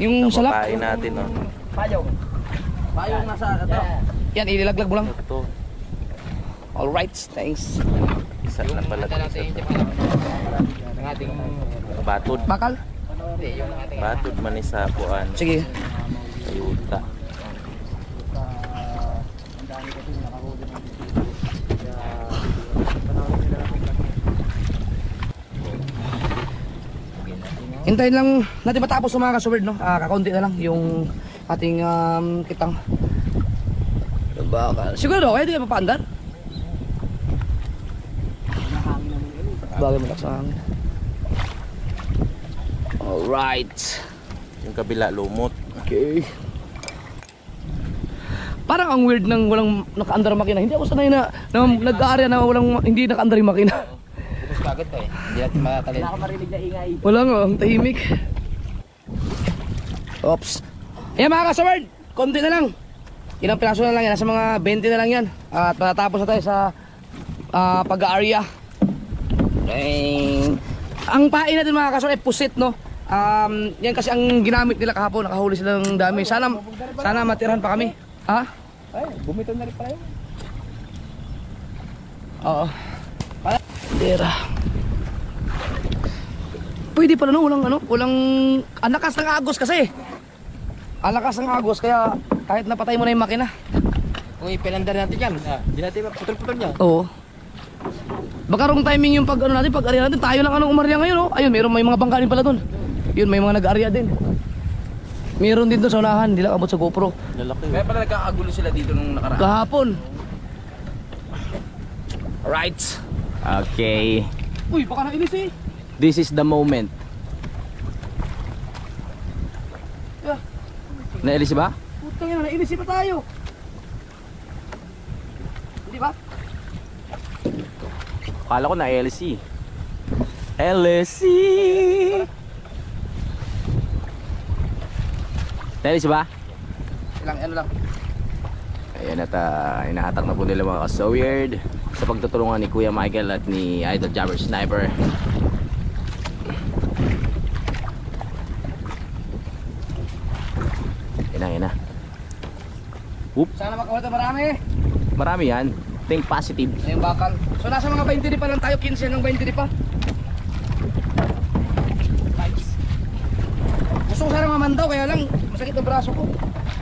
Yung salak. Papain natin oh. Payong. Payong nasa, ito. Yan, ililaglag mo lang. Ito, Alright, thanks. isa na pala Ito natin ito. yung ating... Batod. Bakal? Batod man ni Sapuan. Sige. Ayuta. Hintayin lang natin matapos sa mga kasuwerd, no? Ah, kakaunti na lang yung ating um, kitang. Bakal. Siguro, kaya di ka mapaandar? Bagay mo lang sa hangin. Alright. Yung kabila lumot. Okay. Parang ang weird ng walang naka-under ang makina. Hindi ako sanay na, na nag-aarya na walang hindi naka-under yung makina. Kagad to eh. Hindi natin matatalin. Wala marinig na ingay. Wala nga, ang tahimik. Oops. Ayan mga kasaward, konti na lang. Ilang piraso na lang yan, nasa mga 20 na lang yan. At matatapos na tayo sa ah, pag-aarya. Dang. Ang pain natin mga kasaward ay pusit, no? Um, yan kasi ang ginamit nila kahapon, nakahuli sila ng dami. Sana, sana matirahan pa kami. Ha? Ay, bumito na rin pala yun. Oo. Tira. Pwede pala no, walang ano, walang ang lakas ng agos kasi. Ang lakas ng agos kaya kahit napatay mo na yung makina. Kung ipilandar natin yan, ah, hindi natin maputol-putol niya. Oo. Baka wrong timing yung pag ano natin, pag area natin, tayo lang anong umarya ngayon, oh. Ayun, mayroon may mga bangka din pala doon. Yun, may mga nag-area din. Meron din doon sa unahan, hindi lang abot sa GoPro. Lalaki. Kaya pala nagkakagulo sila dito nung nakaraan. Kahapon. Right. Okay. Uy, baka nainis eh. This is the moment. Yeah. Nailis ba? Putang ina, nainis pa tayo. Hindi ba? Kala ko na LC. LC. Nailis ba? Ilang ano lang. Ayan at uh, inahatak na po nila mga ka-so-weird sa pagtutulungan ni Kuya Michael at ni Idol Jabber Sniper. Yan na, yan na. Sana makawala tayo marami. Marami yan. Think positive. Ayun bakal. So nasa mga 20 di pa lang tayo, 15 ng 20 di pa. Gusto ko sana mamandaw kaya lang masakit ang braso ko.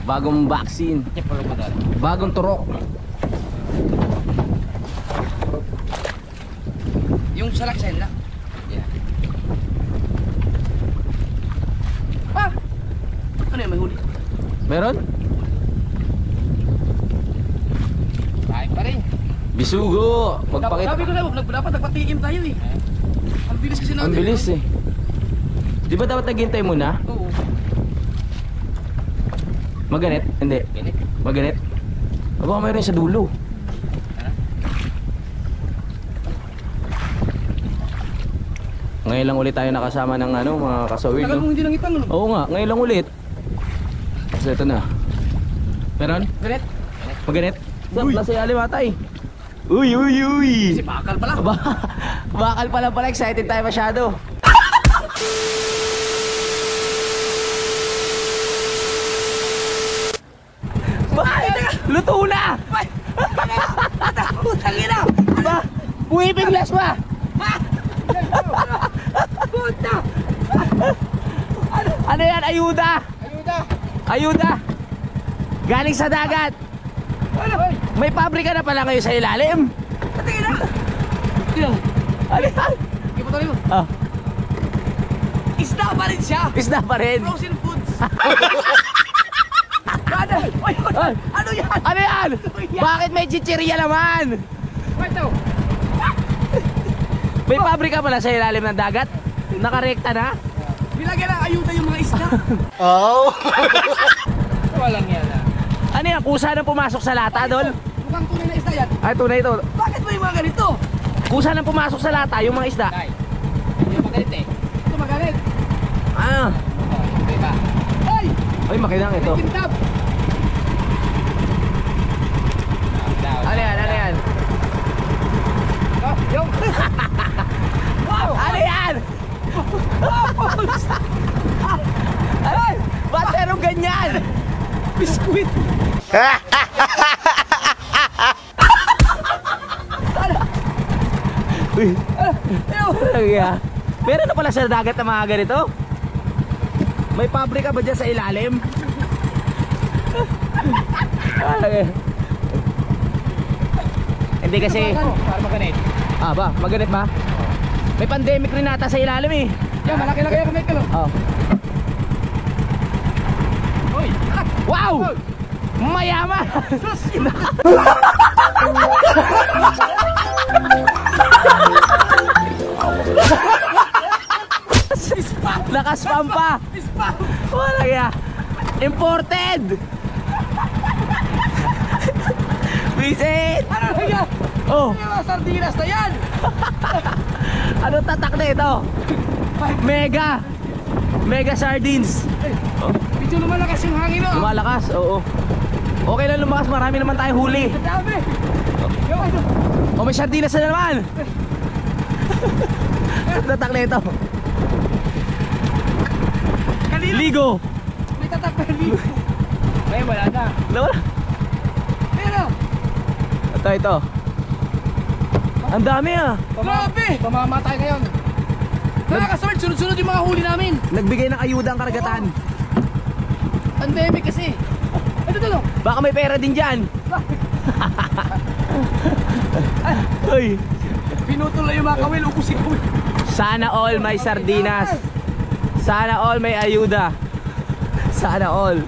Bagong vaccine. Bagong turok. Salak sa nila. Yeah. Ah! Ano yun, may huli? Meron? Kain pa rin. Bisugo. Sabi Magpakita. ko na, nag- dapat nagpatiim tayo eh. Ang bilis kasi natin. Ang bilis eh. Di ba dapat naghintay muna? Oo. Maganit? Hindi. Ganit. Maganit? O baka mayroon sa dulo. Ngayon lang ulit tayo nakasama ng ano, mga kasawid, Tagal no? mong hindi nangitang ano? Oo nga, ngayon lang ulit. So ito na. Meron? Ganit? Maganit? Sa, nasa ilalim ata eh. Uy, uy, uy! Si bakal pala. Ba bakal pala pala, excited tayo masyado. Bakit? Luto na! Putang ina! Ba? Buwiping last ba? Puta! Ano yan? Ayuda! Ayuda! Ayuda! Galing sa dagat! Ano? May pabrika na pala kayo sa ilalim! Patingin na! Ano yan? Tuloy mo. Ah, Isda pa rin siya! isda pa rin! Frozen foods! Ano? Ay, ano yan? ano yan? Bakit may chichirya naman? Ito! May pabrika pala sa ilalim ng dagat? Nakarekta na? Nilagyan ng ayuda yung mga isda. Walang yan ah. Ano yan? Kusa na pumasok sa lata, Dol? Mukhang tunay na isda yan. Ay, tunay ito. Bakit ba yung mga ganito? Kusa na pumasok sa lata, yung mga isda. Dai. Hindi pa galit eh. Ito magalit. Ah, Oh, hindi pa. Ay! ay makinang ito. May kintab! Ano yan? Ano yan? Oh, yung... Apples! Aray! Ba't meron ganyan? Biskuit! Uy! Meron na pala sa dagat na mga ganito? May pabrika ba dyan sa ilalim? Hindi kasi... Para maganit. Ah ba? Maganit ba? May pandemic rin nata sa ilalim eh. Yan, malaki na kaya kamay ka lang. Oh. Ah! Wow! Mayaman! Nakaspam pa! Spam! Wala kaya! Imported! Visit! Ano na yan? Oh, Yung mga sardinas na yan! ano tatak na ito? Mega! Mega sardines! Medyo lumalakas yung hangin no? Lumalakas, oo. Okay lang lumakas, marami naman tayong huli. Dami! Ano? O may sardinas na naman! Tatak na ito? Kanina Ligo! may tatak na ligo. Ngayon wala na. Nawala. Pero, Ito, ito. Ang dami ah. grabe! Mamamatay ngayon. Nakakasawad, sunod-sunod yung mga huli namin. Nagbigay ng ayuda ang karagatan. Pandemic kasi. Ito, ito. Baka may pera din dyan. Uy. Pinutol na yung mga kawil, ubusin ko. Sana all may sardinas. Sana all may ayuda. Sana all.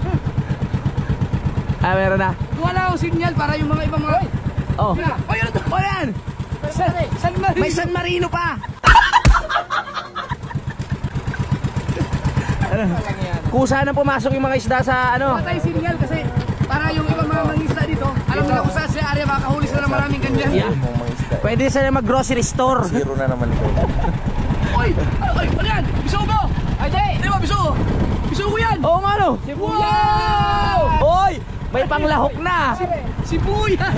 Ah, meron na. Wala akong sinyal para yung mga ibang mga... Oh. Oh, ito. Oh, yan. San, San Marino. May San Marino pa. Kusa na pumasok yung mga isda sa ano. Patay sinyal kasi para yung ibang mga mangisda dito, alam nila kung saan sila area makakahuli sila ng maraming ganyan. Yeah. Pwede sila mag-grocery store. Zero na naman ito. Oy! Oy! Ano yan? Biso ko! Ay, di! Di ba, biso? Biso ko yan! Oo nga no. Wow! Hoy! May panglahok na. Sibuyas!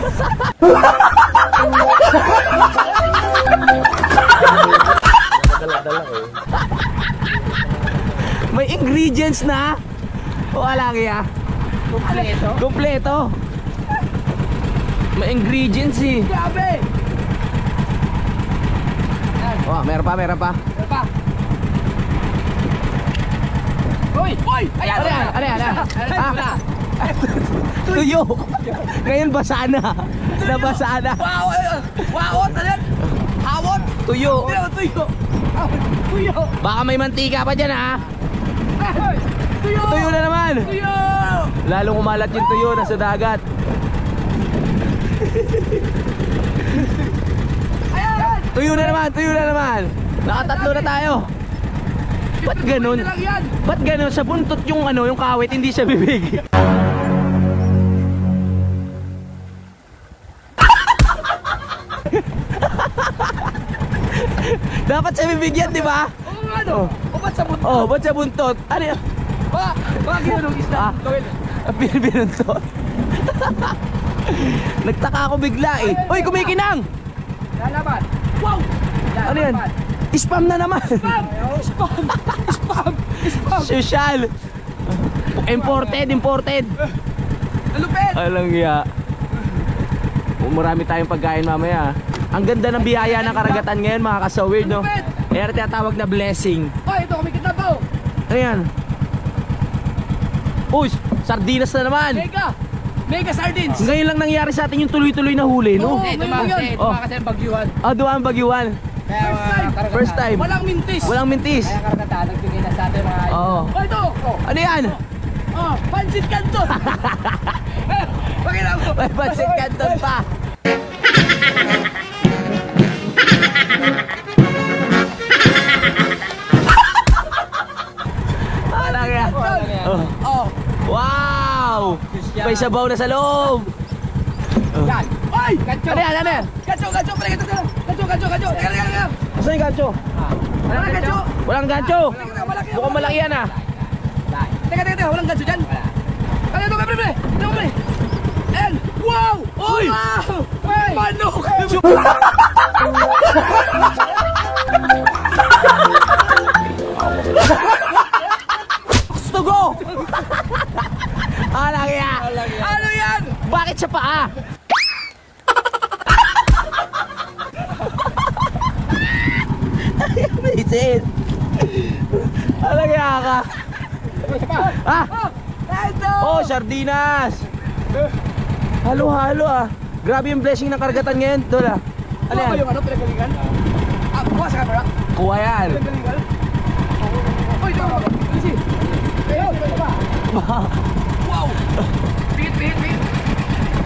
Dala-dala eh. May ingredients na. Wala kaya. Kompleto? Kompleto. May ingredients eh. Grabe! Oh, meron pa, meron pa. Ano pa? Oy! Oy! Ayan! Ano yan? Ano yan? Tuyo. Ngayon basa na. Nabasa na. Wow! eh, Wawot! Ano yan? Hawot! Tuyo. Tuyo! Tuyo! Baka may mantika pa dyan ha. Tuyo! Tuyo na naman. Tuyo! Lalong umalat yung tuyo nasa dagat. Ayan! Tuyo na naman, tuyo na naman. Nakatatlo na tayo. Ba't ganun? Ba't ganun? Sa buntot yung ano, yung kawit, hindi sa bibig. Dapat sa bibig yan, di ba? Oo nga no! O ba't sa buntot? Oh, ba't sa buntot? Ano yan? Ba? Ba ginanong isda? Ah. Gawin. Ang binuntot. Nagtaka ako bigla eh. Uy, kumikinang! Lalaban. Wow! Ano yan? Spam na naman. Spam! Spam! Spam! Spam! Social. Imported, imported. Lupet! Alang ya. Oh, marami tayong pagkain mamaya. Ang ganda ng biyaya ng karagatan ngayon mga kasawid, no? Kaya tinatawag na blessing. Oh, ito kami kita po! Ano yan? Uy, sardinas na naman. Mega! Mega sardines! Ngayon lang nangyari sa atin yung tuloy-tuloy na huli, no? Oo, ngayon lang yun. Oh. kasi ang bagyuhan. Ah, dumaan bagyuan. Kaya First time. First time. Walang mintis. Walang mintis. karagata, nagbigay na sa atin mga Oo. Oh, ito! Oh, Ano yan? oh pansit canton! Pakita mo! May pansit canton pa. May sabaw na sa loob. yan. Ay! Gancho! Ano yan? Ano yan? Gancho, gancho! Pala gancho, gancho! Gancho, gancho! Teka, teka, teka! Saan yung gancho? Walang gancho! Walang gancho. Mukhang malaki yan ah. Teka, teka, teka! Walang gancho dyan! Ano ito, pre, pre! Ito, pre! Ayan! Wow! Uy! Wow! Manok! Gusto go! Ah, laki ah. Sakit sa paa. Amazing. Alagya ka. Ah! Oh, sardinas. Halo-halo ah. Grabe yung blessing ng karagatan ngayon, tol ah. Ano yan? yung ano, pinagalingan? Ah, bukas sa camera. Kuha yan. Pinagalingan? Uy, tama ba? Easy. Pwede ba? Wow! Pihit, pihit, pihit.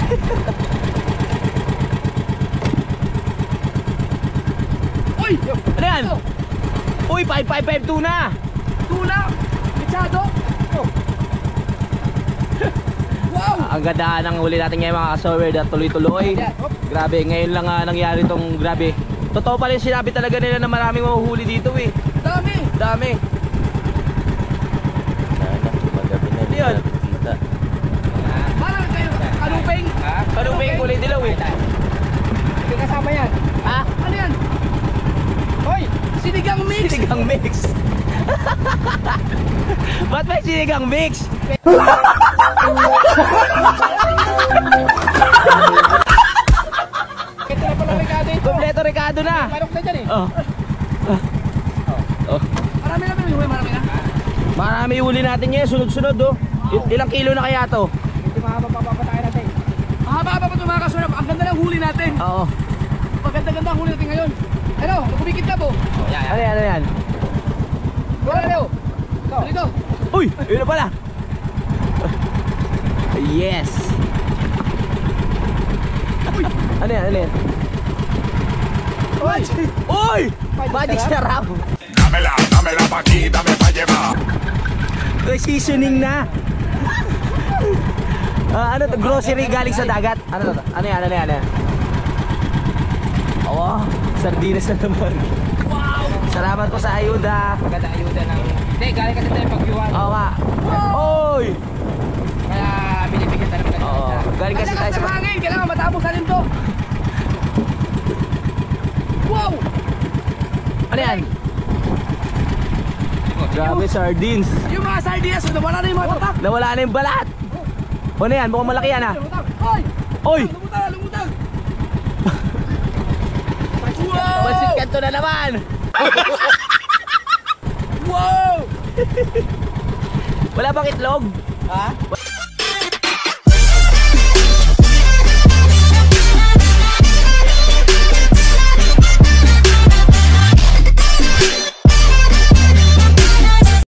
Uy! Ano yan? Uy, 555 tuna. Tuna! Machado! Oh. Wow! Ah, ang ganda ng huli natin ngayon mga kasower at tuloy-tuloy. Grabe, ngayon lang nga nangyari tong grabe. Totoo pa rin sinabi talaga nila na maraming mahuhuli dito eh. Dami! Dami. Na hindi Yun. natin kita. Parang kayo, kanuping! Ano ba yung kulay dilaw eh? May kasama yan. Ha? Ano yan? Hoy! Sinigang mix! Sinigang mix. Ba't may sinigang mix? Ito na pala Ricardo ito. Kompleto Ricardo na. Manok na dyan eh. Oh. Oh. Marami na marami, marami na. Marami huli natin ngayon, sunod-sunod oh. Il- ilang kilo na kaya to? Hindi mahaba pa papatayin natin. Mahaba pa pa ito mga kasunod. Ang huli natin. Oo. Maganda-ganda ang huli natin ngayon. Ano? Kumikit ka po. Ano yan, ano yan? Wala Leo. Dito. Uy! Yun na pala! Yes! Ano yan, ano yan? Uy! Uy! Magic sarap! Dámela, dámela pa' aquí, dame pa' llevar. May seasoning na! Ah, ano to? Grocery galing sa dagat? Ano to? Ano yan, ano yan, ano yan? Oh, sardinas na naman. Wow! Salamat po sa ayuda. Maganda ayuda ng... Hindi, galing kasi tayo pag-iwan. Oo nga. Oy! Kaya binibigyan tayo ng Oo, galing kasi tayo sa... hangin. Kailangan matapos natin to. Wow! Ano yan? Grabe sardines. Yung mga sardinas, nawala na yung mga tatak. Nawala na yung balat. O ano yan? Mukhang malaki yan ha. Lumutang. Oy! Oy! Lumutang, lumutang. Wow! Pansit kanto na naman. Wow! Wala bang itlog? Ha?